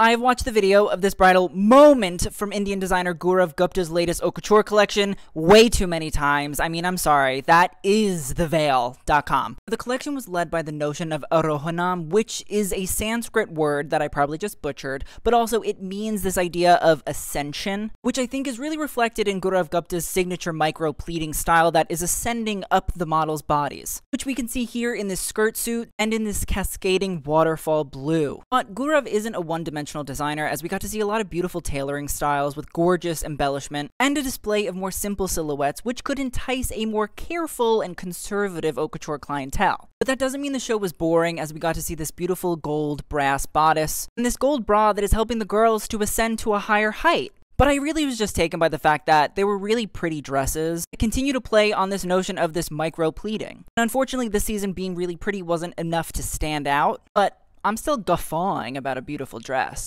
I've watched the video of this bridal moment from Indian designer Gaurav Gupta's latest haute couture collection way too many times. I mean, I'm sorry, that is theveil.com. The collection was led by the notion of arohanam, which is a Sanskrit word that I probably just butchered, but also it means this idea of ascension, which I think is really reflected in Gaurav Gupta's signature micro pleating style that is ascending up the model's bodies, which we can see here in this skirt suit and in this cascading waterfall blue. But Gaurav isn't a designer as we got to see a lot of beautiful tailoring styles with gorgeous embellishment and a display of more simple silhouettes which could entice a more careful and conservative haute couture clientele. But that doesn't mean the show was boring as we got to see this beautiful gold brass bodice and this gold bra that is helping the girls to ascend to a higher height. But I really was just taken by the fact that they were really pretty dresses that continue to play on this notion of this micro pleating. And unfortunately, this season being really pretty wasn't enough to stand out, but I'm still guffawing about a beautiful dress.